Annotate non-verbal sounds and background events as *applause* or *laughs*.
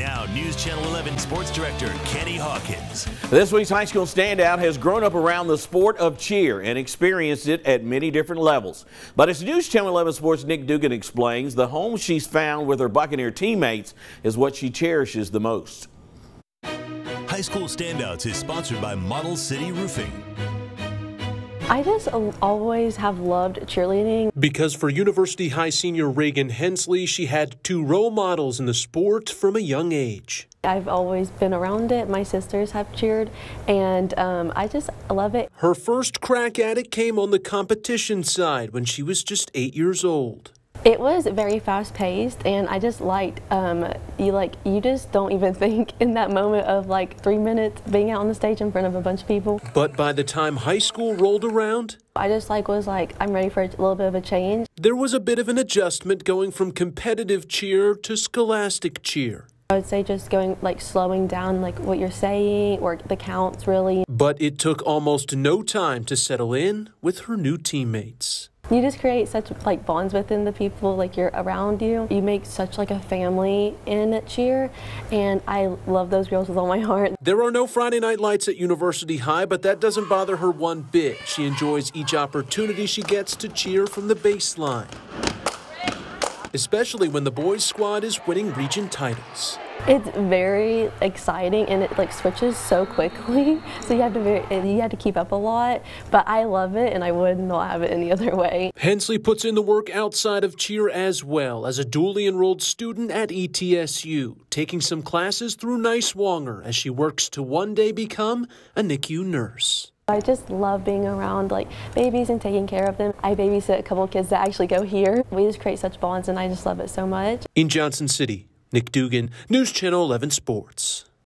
Now, News Channel 11 Sports Director Kenny Hawkins. This week's high school standout has grown up around the sport of cheer and experienced it at many different levels. But as News Channel 11 Sports Nick Dugan explains, the home she's found with her Buccaneer teammates is what she cherishes the most. High School Standouts is sponsored by Model City Roofing. I just always have loved cheerleading. Because for University High senior Reagan Hensley, she had two role models in the sport from a young age. I've always been around it. My sisters have cheered, and um, I just love it. Her first crack at it came on the competition side when she was just eight years old. It was very fast paced, and I just liked um, you like you just don't even *laughs* think in that moment of like three minutes being out on the stage in front of a bunch of people. But by the time high school rolled around, I just like was like I'm ready for a little bit of a change. There was a bit of an adjustment going from competitive cheer to scholastic cheer. I would say just going like slowing down like what you're saying or the counts really. But it took almost no time to settle in with her new teammates you just create such like bonds within the people like you're around you. You make such like a family in cheer and i love those girls with all my heart. There are no friday night lights at university high but that doesn't bother her one bit. She enjoys each opportunity she gets to cheer from the baseline especially when the boys squad is winning region titles it's very exciting and it like switches so quickly. *laughs* So you have to very, you have to keep up a lot. But I love it and I would not have it any other way. Hensley puts in the work outside of cheer as well as a dually enrolled student at ETSU, taking some classes through Niswonger as she works to one day become a NICU nurse. I just love being around like babies and taking care of them. I babysit a couple kids that actually go here. We just create such bonds and I just love it so much. In Johnson City, Nick Dugan, News Channel 11 Sports.